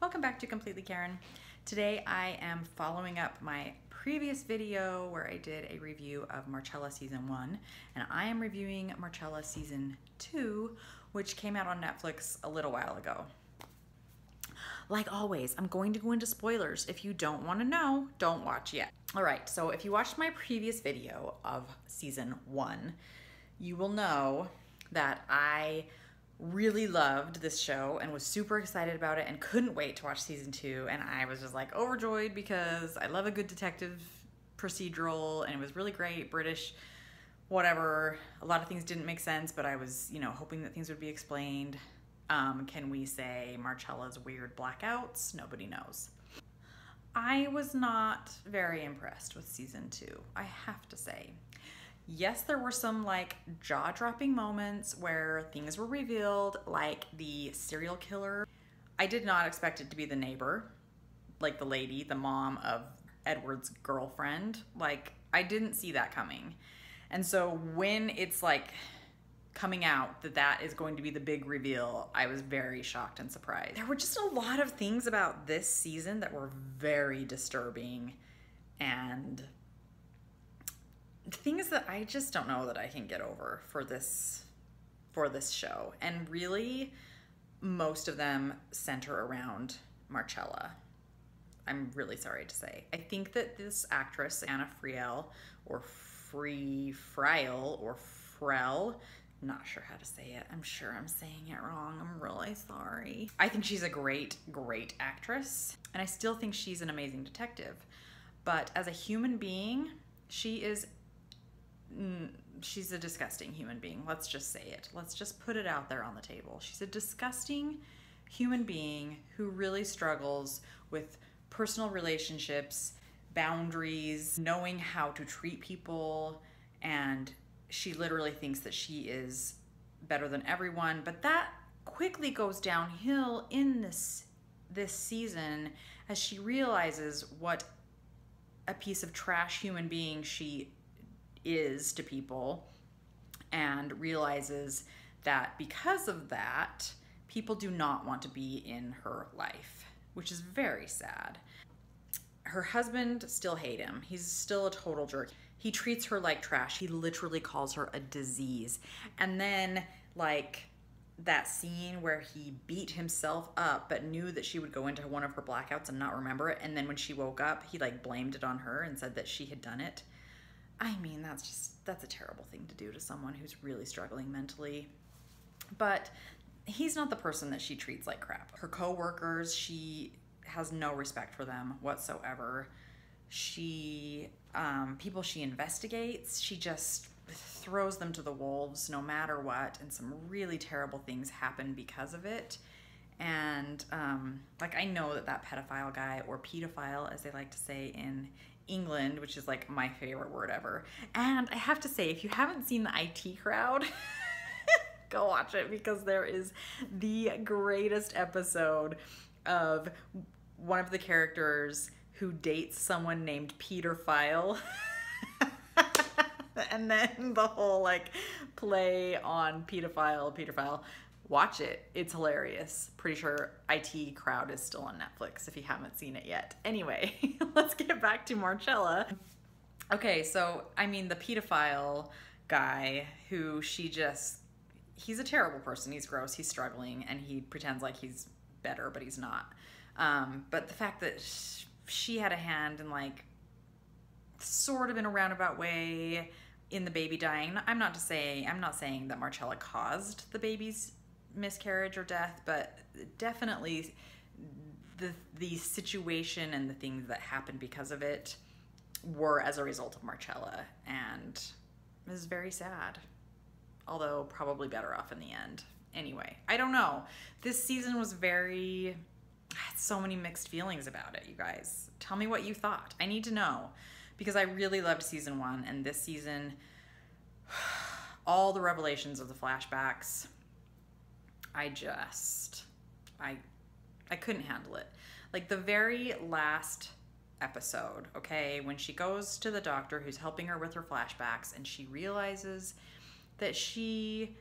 Welcome back to Completely Karin. Today I am following up my previous video where I did a review of Marcella season one, and I am reviewing Marcella season two, which came out on Netflix a little while ago. Like always, I'm going to go into spoilers. If you don't want to know, don't watch yet. All right, so if you watched my previous video of season one, you will know that I really loved this show and was super excited about it and couldn't wait to watch season two. And I was just like overjoyed because I love a good detective procedural and it was really great. British, whatever. A lot of things didn't make sense, but I was, you know, hoping that things would be explained. Um, can we say Marcella's weird blackouts? Nobody knows. I was not very impressed with season two, I have to say. Yes, there were some like jaw dropping moments where things were revealed, like the serial killer. I did not expect it to be the neighbor, like the lady, the mom of Edward's girlfriend. Like, I didn't see that coming. And so when it's like coming out that that is going to be the big reveal, I was very shocked and surprised. There were just a lot of things about this season that were very disturbing and things that I just don't know that I can get over for this for this show. And really most of them center around Marcella. I'm really sorry to say. I think that this actress, Anna Friel, or Free Friel, or Frel, not sure how to say it. I'm sure I'm saying it wrong. I'm really sorry. I think she's a great, great actress, and I still think she's an amazing detective. But as a human being, she is Mm, she's a disgusting human being. Let's just say it. Let's just put it out there on the table. She's a disgusting human being who really struggles with personal relationships, boundaries, knowing how to treat people, and she literally thinks that she is better than everyone, but that quickly goes downhill in this this season as she realizes what a piece of trash human being she is to people and realizes that because of that, people do not want to be in her life, which is very sad. Her husband still hate him. He's still a total jerk. He treats her like trash. He literally calls her a disease. And then like that scene where he beat himself up but knew that she would go into one of her blackouts and not remember it and then when she woke up he like blamed it on her and said that she had done it I mean, that's just, that's a terrible thing to do to someone who's really struggling mentally. But he's not the person that she treats like crap. Her coworkers, she has no respect for them whatsoever. She, um, people she investigates, she just throws them to the wolves no matter what. And some really terrible things happen because of it. And um, like I know that that pedophile guy or pedophile, as they like to say in England, which is like my favorite word ever. And I have to say, if you haven't seen the IT crowd, go watch it because there is the greatest episode of one of the characters who dates someone named Peter File. and then the whole like play on pedophile, pedophile watch it. It's hilarious. Pretty sure IT Crowd is still on Netflix if you haven't seen it yet. Anyway, let's get back to Marcella. Okay, so I mean the pedophile guy who she just he's a terrible person. He's gross. He's struggling and he pretends like he's better, but he's not. Um, but the fact that she had a hand in like sort of in a roundabout way in the baby dying. I'm not to say I'm not saying that Marcella caused the baby's miscarriage or death, but definitely the the situation and the things that happened because of it were as a result of Marcella, and was very sad. Although probably better off in the end. Anyway, I don't know. This season was very I had so many mixed feelings about it, you guys. Tell me what you thought. I need to know because I really loved season 1 and this season all the revelations of the flashbacks I just I I couldn't handle it. Like the very last episode, okay, when she goes to the doctor who's helping her with her flashbacks and she realizes that she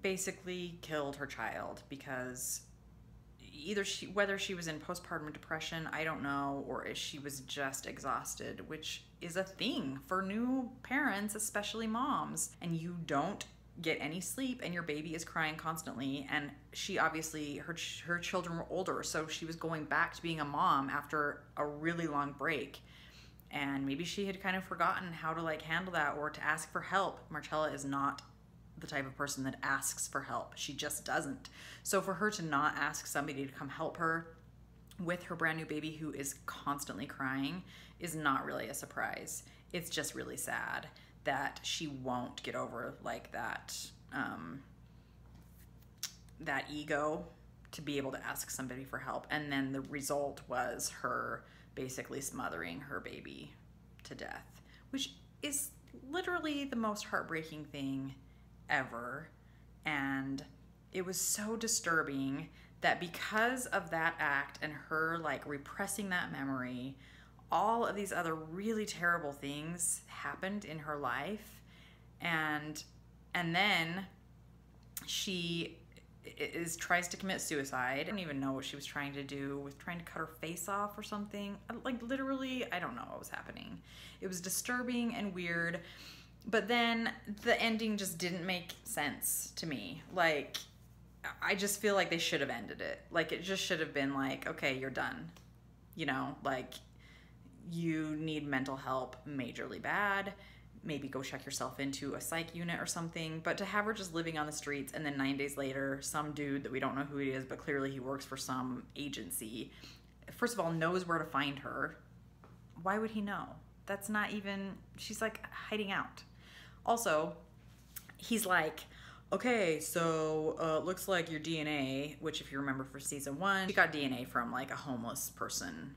basically killed her child because either she whether she was in postpartum depression, I don't know, or if she was just exhausted, which is a thing for new parents, especially moms, and you don't get any sleep and your baby is crying constantly and she obviously her her children were older so she was going back to being a mom after a really long break. And maybe she had kind of forgotten how to like handle that or to ask for help. Marcella is not the type of person that asks for help. She just doesn't. So for her to not ask somebody to come help her with her brand new baby who is constantly crying is not really a surprise. It's just really sad that she won't get over like that um, that ego to be able to ask somebody for help. And then the result was her basically smothering her baby to death which is literally the most heartbreaking thing ever. And it was so disturbing that because of that act and her like repressing that memory all of these other really terrible things happened in her life and and then she is tries to commit suicide. I don't even know what she was trying to do with trying to cut her face off or something. Like literally, I don't know what was happening. It was disturbing and weird. But then the ending just didn't make sense to me. Like I just feel like they should have ended it. Like it just should have been like, okay, you're done. You know, like you need mental help majorly bad, maybe go check yourself into a psych unit or something. But to have her just living on the streets and then nine days later, some dude that we don't know who he is, but clearly he works for some agency, first of all, knows where to find her. Why would he know? That's not even, she's like hiding out. Also, he's like, okay, so uh, looks like your DNA, which if you remember for season one, she got DNA from like a homeless person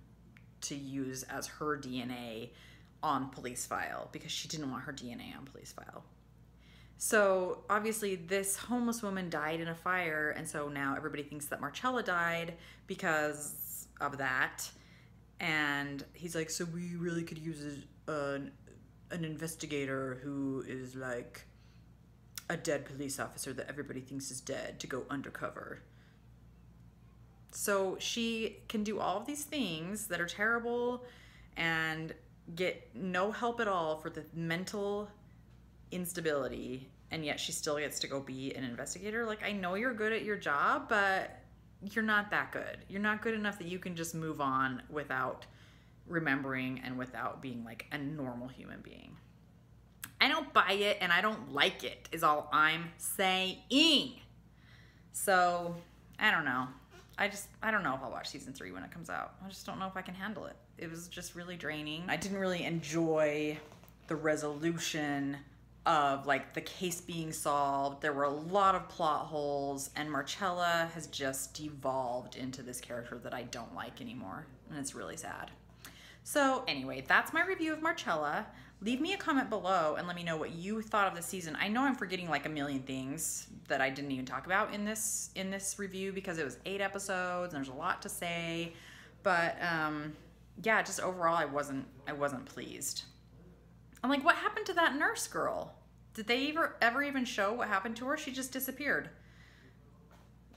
to use as her DNA on police file because she didn't want her DNA on police file. So obviously, this homeless woman died in a fire, and so now everybody thinks that Marcella died because of that. And he's like, so we really could use a, an investigator who is like a dead police officer that everybody thinks is dead to go undercover. So she can do all of these things that are terrible and get no help at all for the mental instability and yet she still gets to go be an investigator. Like I know you're good at your job, but you're not that good. You're not good enough that you can just move on without remembering and without being like a normal human being. I don't buy it and I don't like it, is all I'm saying. So, I don't know. I just I don't know if I'll watch season three when it comes out. I just don't know if I can handle it. It was just really draining. I didn't really enjoy the resolution of like the case being solved. There were a lot of plot holes, and Marcella has just devolved into this character that I don't like anymore, and it's really sad. So anyway, that's my review of Marcella. Leave me a comment below and let me know what you thought of the season. I know I'm forgetting like a million things that I didn't even talk about in this in this review because it was eight episodes and there's a lot to say. But um, yeah, just overall, I wasn't I wasn't pleased. I'm like, what happened to that nurse girl? Did they ever ever even show what happened to her? She just disappeared.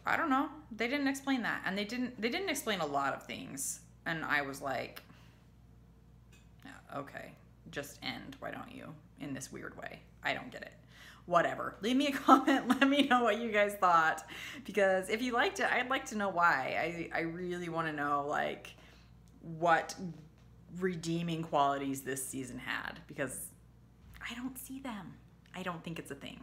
I don't know. They didn't explain that, and they didn't they didn't explain a lot of things. And I was like, okay, just end, why don't you, in this weird way? I don't get it. Whatever. Leave me a comment. Let me know what you guys thought. Because if you liked it, I'd like to know why. I, I really want to know, like, what redeeming qualities this season had. Because I don't see them. I don't think it's a thing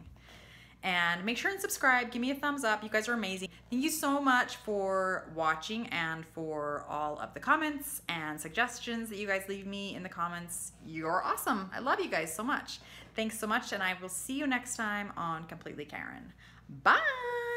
and make sure and subscribe. Give me a thumbs up. You guys are amazing. Thank you so much for watching and for all of the comments and suggestions that you guys leave me in the comments. You're awesome. I love you guys so much. Thanks so much, and I will see you next time on Completely Karin. Bye!